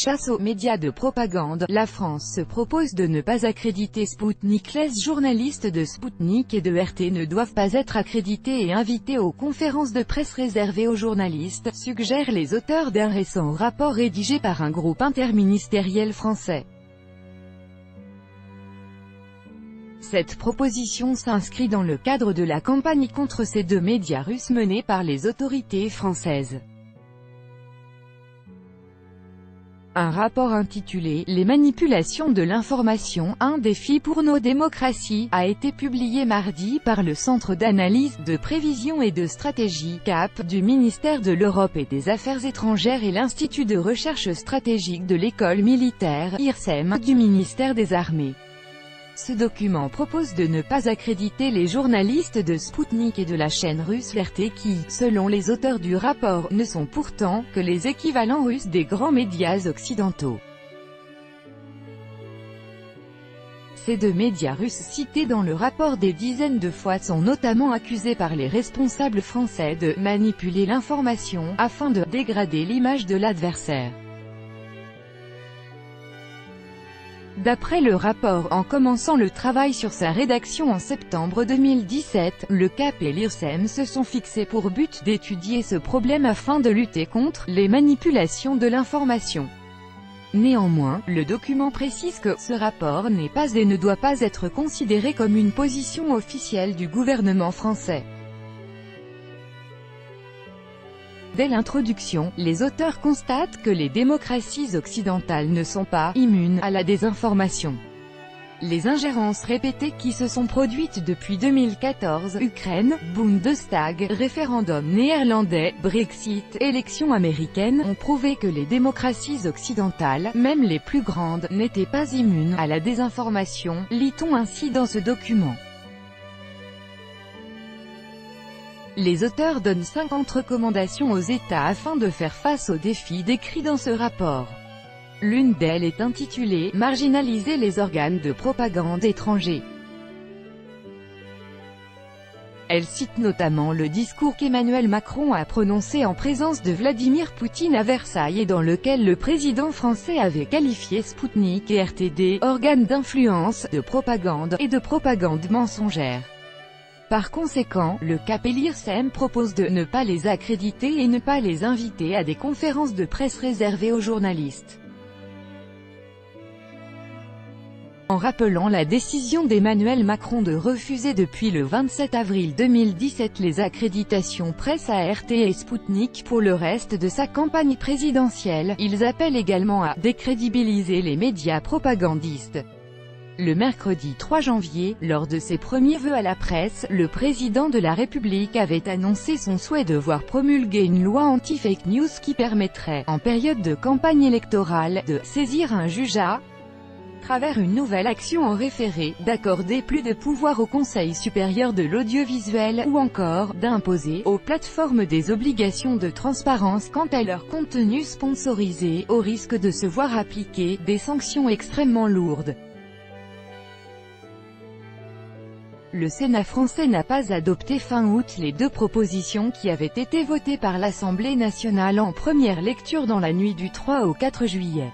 chasse aux médias de propagande, la France se propose de ne pas accréditer Spoutnik. Les journalistes de Spoutnik et de RT ne doivent pas être accrédités et invités aux conférences de presse réservées aux journalistes, suggèrent les auteurs d'un récent rapport rédigé par un groupe interministériel français. Cette proposition s'inscrit dans le cadre de la campagne contre ces deux médias russes menée par les autorités françaises. Un rapport intitulé « Les manipulations de l'information, un défi pour nos démocraties » a été publié mardi par le Centre d'analyse, de prévision et de stratégie CAP du ministère de l'Europe et des Affaires étrangères et l'Institut de recherche stratégique de l'école militaire IRSEM du ministère des Armées. Ce document propose de ne pas accréditer les journalistes de Sputnik et de la chaîne russe RT qui, selon les auteurs du rapport, ne sont pourtant que les équivalents russes des grands médias occidentaux. Ces deux médias russes cités dans le rapport des dizaines de fois sont notamment accusés par les responsables français de manipuler l'information afin de dégrader l'image de l'adversaire. D'après le rapport, en commençant le travail sur sa rédaction en septembre 2017, le CAP et l'IRSEM se sont fixés pour but d'étudier ce problème afin de lutter contre les manipulations de l'information. Néanmoins, le document précise que ce rapport n'est pas et ne doit pas être considéré comme une position officielle du gouvernement français. Dès l'introduction, les auteurs constatent que les démocraties occidentales ne sont pas immunes à la désinformation. Les ingérences répétées qui se sont produites depuis 2014, Ukraine, Bundestag, référendum néerlandais, Brexit, élections américaines, ont prouvé que les démocraties occidentales, même les plus grandes, n'étaient pas immunes à la désinformation, lit-on ainsi dans ce document. Les auteurs donnent 50 recommandations aux États afin de faire face aux défis décrits dans ce rapport. L'une d'elles est intitulée « Marginaliser les organes de propagande étrangers ». Elle cite notamment le discours qu'Emmanuel Macron a prononcé en présence de Vladimir Poutine à Versailles et dans lequel le président français avait qualifié Spoutnik et RTD, organes d'influence, de propagande, et de propagande mensongère. Par conséquent, le CAP propose de ne pas les accréditer et ne pas les inviter à des conférences de presse réservées aux journalistes. En rappelant la décision d'Emmanuel Macron de refuser depuis le 27 avril 2017 les accréditations presse à RT et Sputnik pour le reste de sa campagne présidentielle, ils appellent également à décrédibiliser les médias propagandistes. Le mercredi 3 janvier, lors de ses premiers vœux à la presse, le président de la République avait annoncé son souhait de voir promulguer une loi anti-fake news qui permettrait, en période de campagne électorale, de saisir un juge à travers une nouvelle action en référé, d'accorder plus de pouvoir au Conseil supérieur de l'audiovisuel, ou encore, d'imposer, aux plateformes des obligations de transparence quant à leur contenu sponsorisé, au risque de se voir appliquer, des sanctions extrêmement lourdes. Le Sénat français n'a pas adopté fin août les deux propositions qui avaient été votées par l'Assemblée nationale en première lecture dans la nuit du 3 au 4 juillet.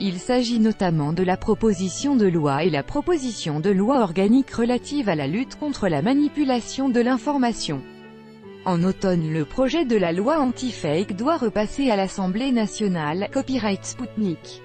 Il s'agit notamment de la proposition de loi et la proposition de loi organique relative à la lutte contre la manipulation de l'information. En automne le projet de la loi anti-fake doit repasser à l'Assemblée nationale, copyright Sputnik.